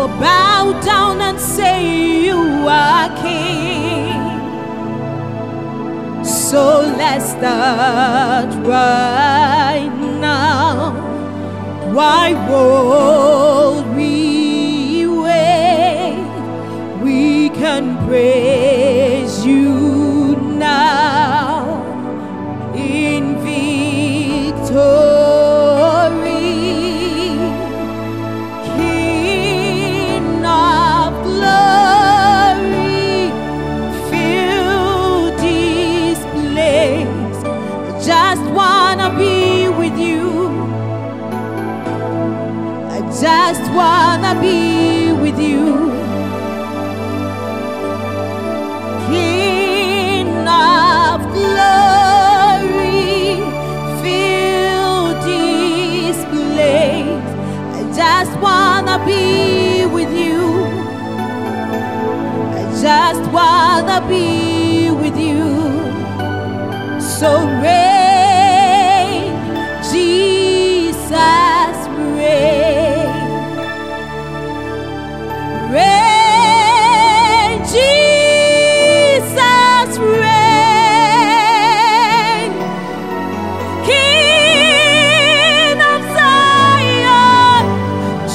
will bow down and say you are king. So let's start right now. Why would we wait? We can pray. wanna be with you. King of glory, fill this place. I just wanna be with you. I just wanna be.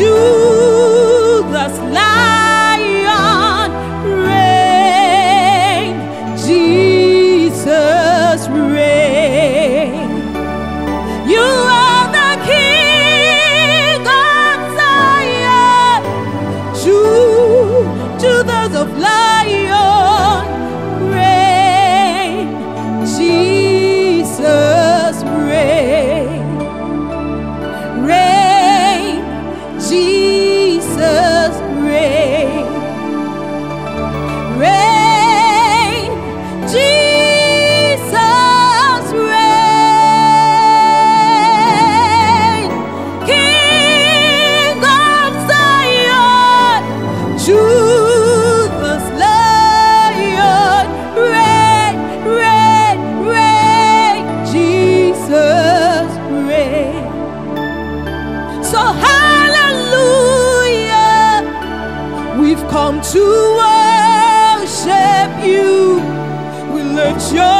you to worship you. We let your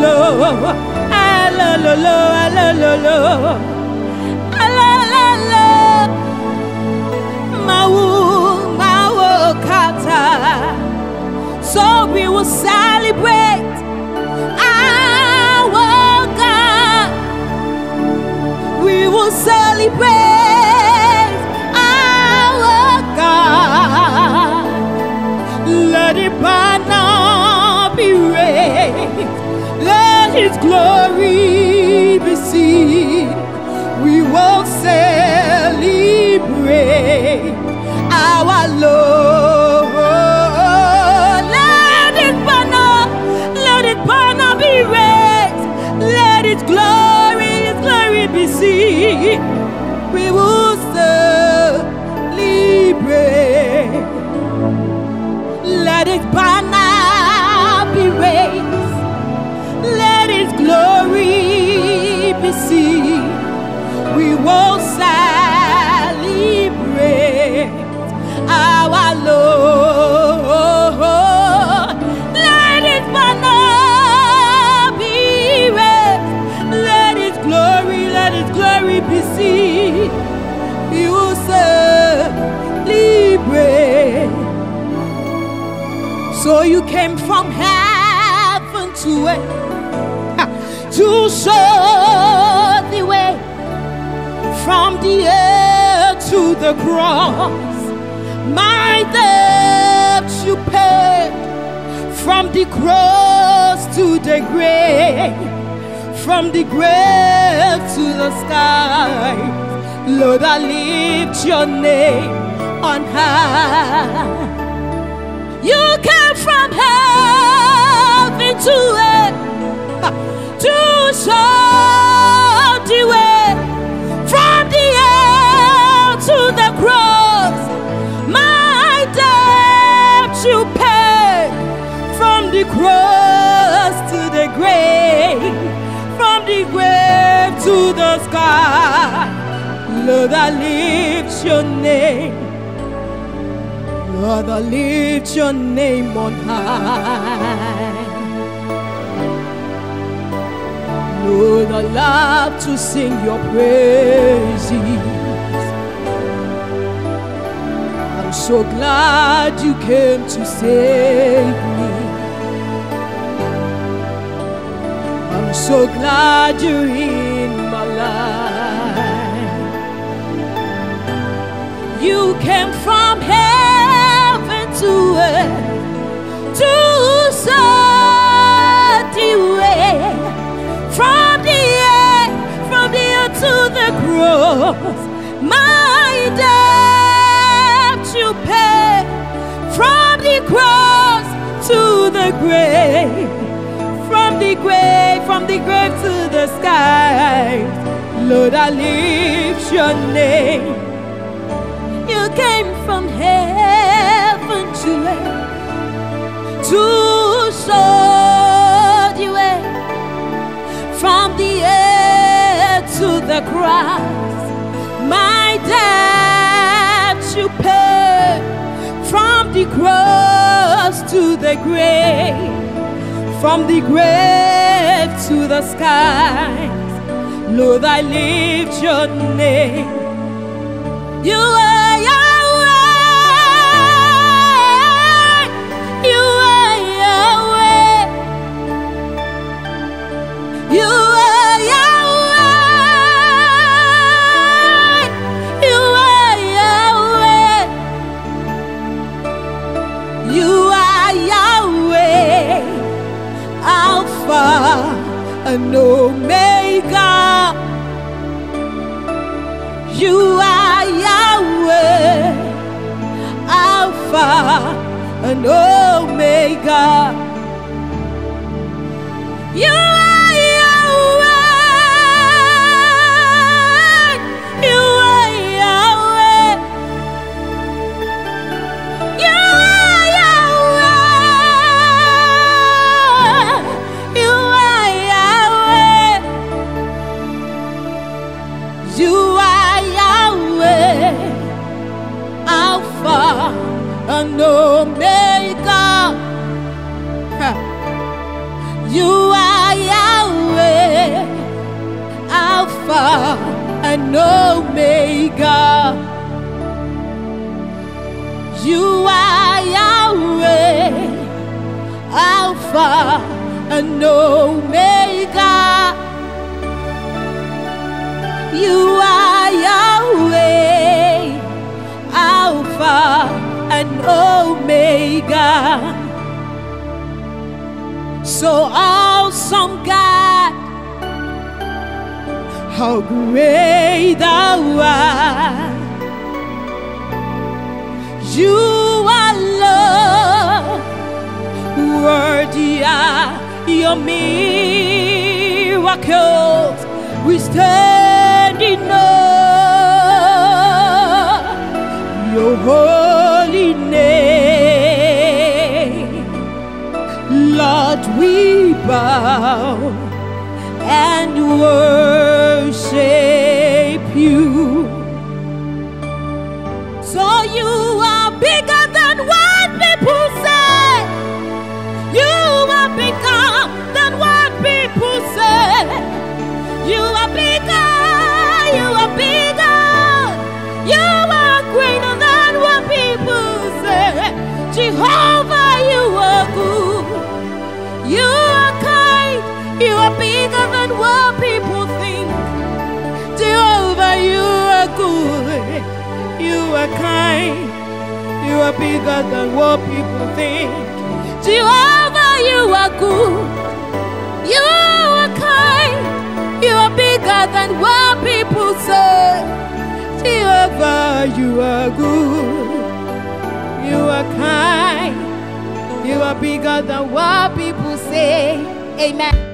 lo, ah lo lo lo, ah lo lo lo, ah lo lo lo. Mau mau kata, so we will celebrate our God. We will celebrate. His glory be seen. We will celebrate our Lord. From heaven to earth to show the way from the earth to the cross. My debt you paid from the cross to the grave, from the grave to the sky. Lord, I lift your name on high. You came from heaven to earth to show the way from the earth to the cross. My debt you paid from the cross to the grave, from the grave to the sky. Lord, I lift your name. I lift your name on high. Lord, I love to sing your praises. I'm so glad you came to save me. I'm so glad you're in my life. You came from My debt you paid from the cross to the grave, from the grave, from the grave to the sky. Lord, I lift your name. You came from heaven to earth to show the way from the earth to the cross. Cross to the grave, from the grave to the skies. Lord, I lift your name. You are and Omega. You are Yahweh, Alpha and Omega. You and Omega. You are Yahweh, Alpha and Omega. You are Yahweh, Alpha and Omega. So awesome how great thou art. You are love, worthy are your miracles. We stand in know your holy name. Lord, we bow and worship You are kind. You are bigger than what people think. Jehovah, you are good. You are kind. You are bigger than what people say. Jehovah, you are good. You are kind. You are bigger than what people say. Amen.